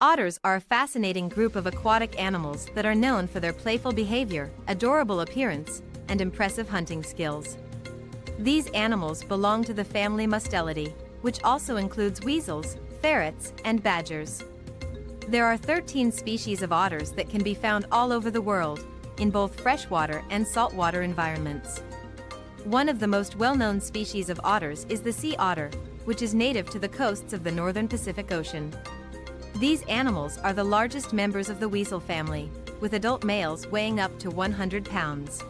Otters are a fascinating group of aquatic animals that are known for their playful behavior, adorable appearance, and impressive hunting skills. These animals belong to the family Mustelidae, which also includes weasels, ferrets, and badgers. There are 13 species of otters that can be found all over the world, in both freshwater and saltwater environments. One of the most well-known species of otters is the sea otter, which is native to the coasts of the northern Pacific Ocean. These animals are the largest members of the weasel family, with adult males weighing up to 100 pounds.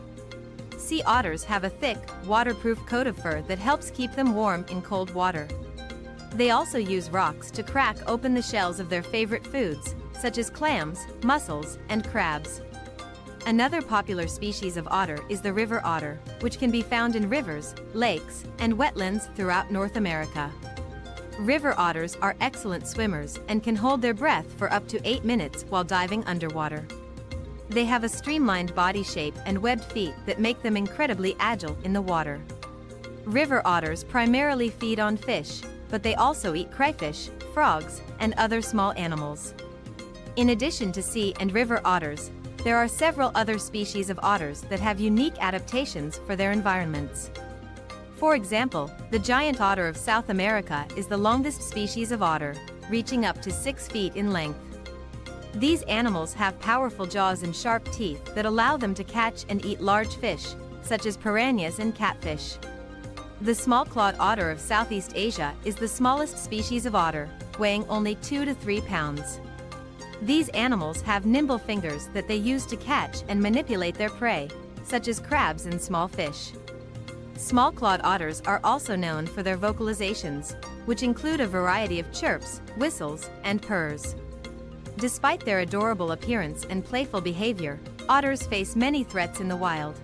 Sea otters have a thick, waterproof coat of fur that helps keep them warm in cold water. They also use rocks to crack open the shells of their favorite foods, such as clams, mussels, and crabs. Another popular species of otter is the river otter, which can be found in rivers, lakes, and wetlands throughout North America. River otters are excellent swimmers and can hold their breath for up to 8 minutes while diving underwater. They have a streamlined body shape and webbed feet that make them incredibly agile in the water. River otters primarily feed on fish, but they also eat crayfish, frogs, and other small animals. In addition to sea and river otters, there are several other species of otters that have unique adaptations for their environments. For example, the giant otter of South America is the longest species of otter, reaching up to 6 feet in length. These animals have powerful jaws and sharp teeth that allow them to catch and eat large fish, such as piranhas and catfish. The small-clawed otter of Southeast Asia is the smallest species of otter, weighing only 2 to 3 pounds. These animals have nimble fingers that they use to catch and manipulate their prey, such as crabs and small fish. Small-clawed otters are also known for their vocalizations, which include a variety of chirps, whistles, and purrs. Despite their adorable appearance and playful behavior, otters face many threats in the wild.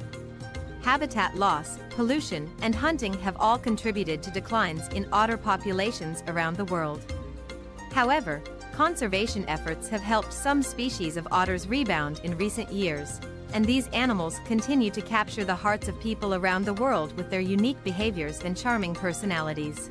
Habitat loss, pollution, and hunting have all contributed to declines in otter populations around the world. However, conservation efforts have helped some species of otters rebound in recent years, and these animals continue to capture the hearts of people around the world with their unique behaviors and charming personalities.